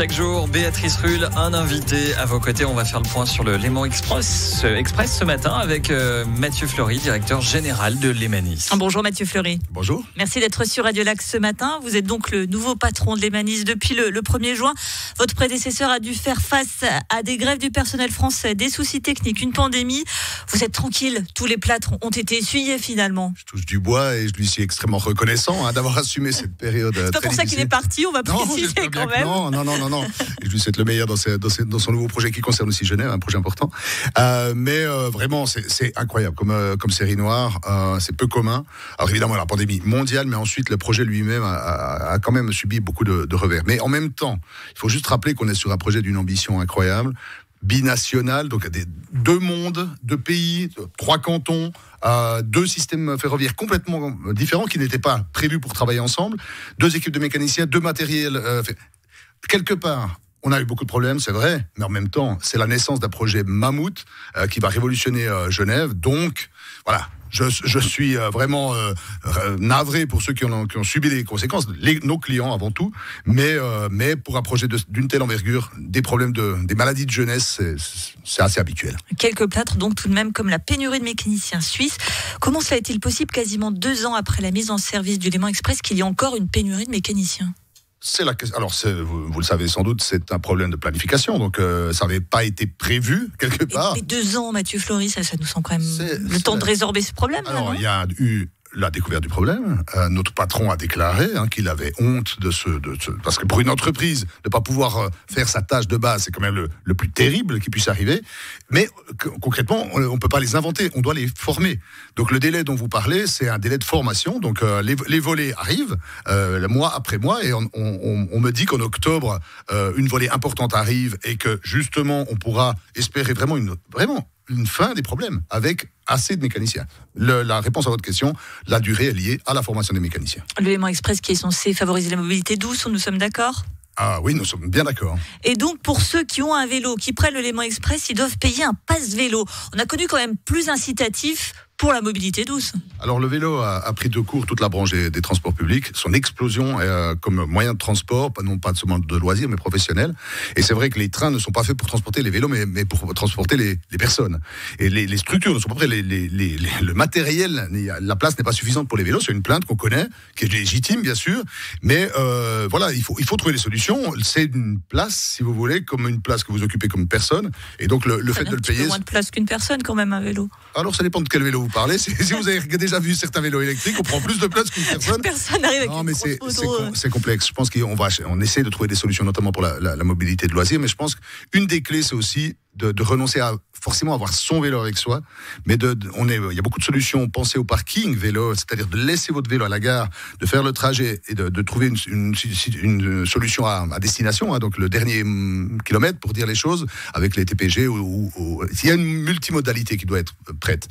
Chaque jour, Béatrice Rulle, un invité à vos côtés. On va faire le point sur le Léman Express, Express ce matin avec euh, Mathieu Fleury, directeur général de Lémanis. Bonjour Mathieu Fleury. Bonjour. Merci d'être sur Radio Lac ce matin. Vous êtes donc le nouveau patron de Lémanis depuis le, 1er juin. Votre prédécesseur a dû faire face à des grèves du personnel français, des soucis techniques, une pandémie. Vous êtes tranquille, tous les plâtres ont été essuyés finalement. Je touche du bois et je lui suis extrêmement reconnaissant hein, d'avoir assumé cette période. C'est pas pour ça qu'il est parti, on va préciser quand même. Non, non, non, non, non. je lui souhaite le meilleur dans, dans, son nouveau projet qui concerne aussi Genève, un projet important. Euh, mais euh, vraiment, c'est incroyable comme, euh, comme série noire. c'est peu commun. Alors évidemment, la pandémie mondiale, mais ensuite le projet lui-même a, quand même subi beaucoup de, revers. Mais en même temps, il faut juste rappeler qu'on est sur un projet d'une ambition incroyable binational, donc des, deux mondes, deux pays, trois cantons, deux systèmes ferroviaires complètement différents qui n'étaient pas prévus pour travailler ensemble, deux équipes de mécaniciens, deux matériels quelque part, on a eu beaucoup de problèmes, c'est vrai, mais en même temps, c'est la naissance d'un projet mammouth euh, qui va révolutionner euh, Genève. Donc, voilà, je, suis euh, vraiment navré pour ceux qui ont, subi les conséquences, nos clients avant tout, mais, mais pour un projet d'une telle envergure, des problèmes de, des maladies de jeunesse, c'est assez habituel. Quelques plâtres, donc tout de même, comme la pénurie de mécaniciens suisses. Comment cela est-il possible, quasiment deux ans après la mise en service du Léman Express, qu'il y ait encore une pénurie de mécaniciens? C'est la Alors, vous, vous, le savez sans doute, c'est un problème de planification. Donc, euh, ça n'avait pas été prévu quelque part. Mais deux ans, Mathieu Floris, ça, ça nous sent quand même le temps de résorber ce problème. Alors, il y a eu la découverte du problème. Euh, notre patron a déclaré hein, qu'il avait honte de ce, de Parce que pour une entreprise, ne pas pouvoir euh, faire sa tâche de base, c'est quand même le, plus terrible qui puisse arriver. Mais concrètement, on ne peut pas les inventer, on doit les former. Donc le délai dont vous parlez, c'est un délai de formation. Donc euh, les, volets arrivent mois après mois et on, on me dit qu'en octobre, une volée importante arrive et que justement, on pourra espérer vraiment une... Vraiment, une fin des problèmes avec assez de mécaniciens. la réponse à votre question, la durée est liée à la formation des mécaniciens. L'élément express qui est censé favoriser la mobilité douce, nous sommes d'accord? Ah oui, nous sommes bien d'accord. Et donc, pour ceux qui ont un vélo, qui prennent le Léman Express, ils doivent payer un passe vélo. On a connu quand même plus incitatif pour la mobilité douce. Alors le vélo a, pris de court toute la branche des, transports publics. Son explosion euh, comme moyen de transport, non pas seulement de loisirs, mais professionnel. Et c'est vrai que les trains ne sont pas faits pour transporter les vélos, mais, mais pour transporter les, les, personnes. Et les, les, structures ne sont pas prêtes. Les, le matériel, la place n'est pas suffisante pour les vélos. C'est une plainte qu'on connaît, qui est légitime, bien sûr. Mais euh, voilà, il faut, il faut trouver des solutions. C'est une place, si vous voulez, comme une place que vous occupez comme personne. Et donc le, le fait de le payer... moins de place qu'une personne quand même, un vélo. Alors ça dépend de quel vélo vous parler. Si, vous avez déjà vu certains vélos électriques, on prend plus de place qu'une personne. Personne n'arrive non, mais c'est complexe. Je pense qu'on va, on essaie de trouver des solutions, notamment pour la, la mobilité de loisirs. Mais je pense qu'une des clés, c'est aussi de, renoncer à forcément avoir son vélo avec soi, mais de, on est, il y a beaucoup de solutions. Pensez au parking vélo, c'est-à-dire de laisser votre vélo à la gare, de faire le trajet et de, trouver une, solution à, destination, hein, donc le dernier mm, kilomètre pour dire les choses, avec les TPG. Ou, il y a une multimodalité qui doit être prête.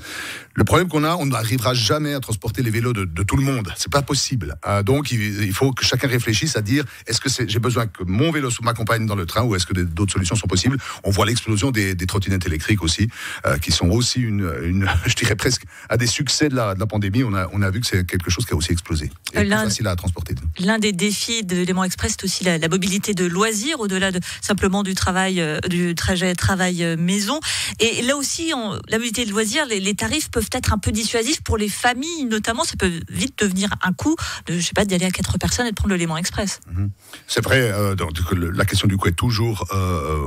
Le problème qu'on a, on n'arrivera jamais à transporter les vélos de, tout le monde. C'est pas possible. Euh, donc il, faut que chacun réfléchisse à dire est-ce que j'ai besoin que mon vélo m'accompagne dans le train ou est-ce que d'autres solutions sont possibles? On voit l'explosion des, trottinettes électriques aussi, euh, qui sont aussi une, je dirais presque, à des succès de la, de la pandémie. On a, on a vu que c'est quelque chose qui a aussi explosé. Et plus facile à transporter. L'un des défis de l'élément express, c'est aussi la, mobilité de loisirs, au-delà de simplement du travail, euh, du trajet travail-maison. Euh, Et là aussi, la mobilité de loisirs, les, tarifs peuvent être un peu dissuasifs pour les familles, notamment. Ça peut vite devenir un coût de, je sais pas, d'aller à quatre personnes et de prendre l'élément express. Mhm. C'est vrai. donc, la question du coût est toujours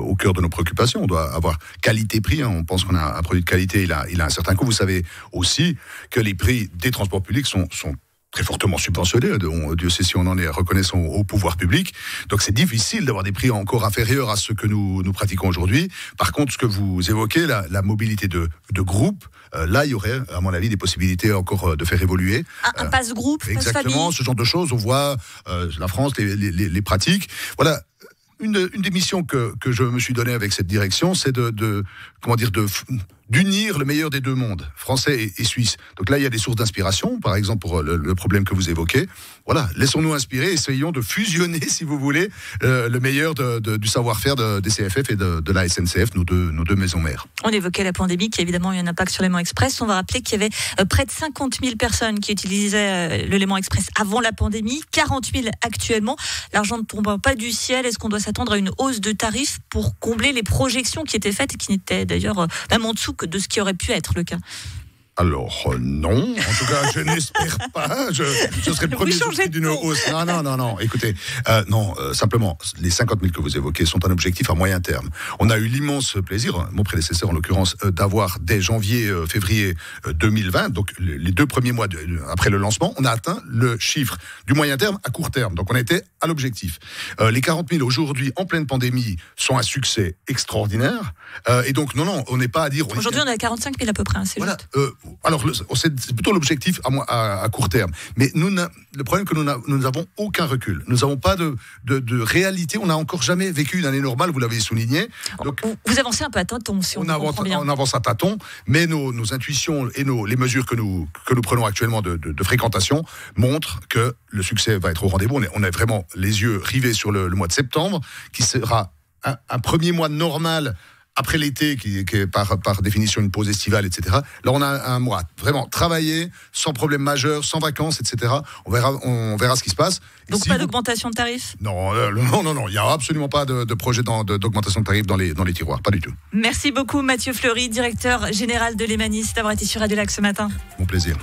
au cœur de nos préoccupations. On doit avoir qualité-prix. Hein. On pense qu'on a un produit de qualité, il a, il a un certain coût. Vous savez aussi que les prix des transports publics sont, sont très fortement subventionnés. Dieu sait si on en est reconnaissant au pouvoir public. Donc c'est difficile d'avoir des prix encore inférieurs à ce que nous, nous pratiquons aujourd'hui. Par contre, ce que vous évoquez, la, mobilité de, de groupe, euh, là, il y aurait, à mon avis, des possibilités encore euh, de faire évoluer. Un, passe-groupe, Exactement, ce genre de choses. On voit euh, la France, les, les, les pratiques. Voilà, une, des missions que, je me suis donnée avec cette direction, c'est de, comment dire, de d'unir le meilleur des deux mondes, français et, suisse. Donc là, il y a des sources d'inspiration, par exemple pour le, problème que vous évoquez. Voilà, laissons-nous inspirer, essayons de fusionner, si vous voulez, euh, le meilleur du savoir-faire des CFF et de, la SNCF, nos deux, maisons mères. On évoquait la pandémie qui a évidemment eu un impact sur l'aimant express. On va rappeler qu'il y avait euh, près de 50 000 personnes qui utilisaient le Léman Express avant la pandémie, 40 000 actuellement. L'argent ne tombe pas du ciel. Est-ce qu'on doit s'attendre à une hausse de tarifs pour combler les projections qui étaient faites et qui n'étaient d'ailleurs euh, même en dessous de ce qui aurait pu être le cas alors euh, non, en tout cas je n'espère pas. Je, serais le premier d'une hausse. Non, non, non, non. Écoutez, euh, non, euh, simplement les 50 000 que vous évoquez sont un objectif à moyen terme. On a eu l'immense plaisir, mon prédécesseur en l'occurrence, d'avoir dès janvier, février 2020, donc les deux premiers mois après le lancement, on a atteint le chiffre du moyen terme à court terme. Donc on était à l'objectif. les 40 000 aujourd'hui en pleine pandémie sont un succès extraordinaire. et donc non, non, on n'est pas à dire. Aujourd'hui on est à 45 000 à peu près. Hein, voilà alors c'est plutôt l'objectif à, à, court terme. Mais nous, le problème que nous n'avons aucun recul. Nous n'avons pas de, de, réalité. On n'a encore jamais vécu une année normale. Vous l'avez souligné. Donc, vous avancez un peu à tâtons, si on, on avance, on avance à tâtons, mais nos, nos, intuitions et nos, les mesures que nous, que nous prenons actuellement de, de, fréquentation montrent que le succès va être au rendez-vous. On on est vraiment les yeux rivés sur le, mois de septembre, qui sera un, un premier mois normal après l'été, qui, est par, par définition une pause estivale, etc. Là, on a un mois vraiment travailler, sans problème majeur, sans vacances, etc. On verra, on verra ce qui se passe. Donc pas d'augmentation de tarifs non, euh, non, non, non, il n'y a absolument pas de, de projet d'augmentation de tarifs dans les, dans les tiroirs, pas du tout. Merci beaucoup Mathieu Fleury, directeur général de l'Emanis, d'avoir été sur Radio Lac ce matin. Mon plaisir.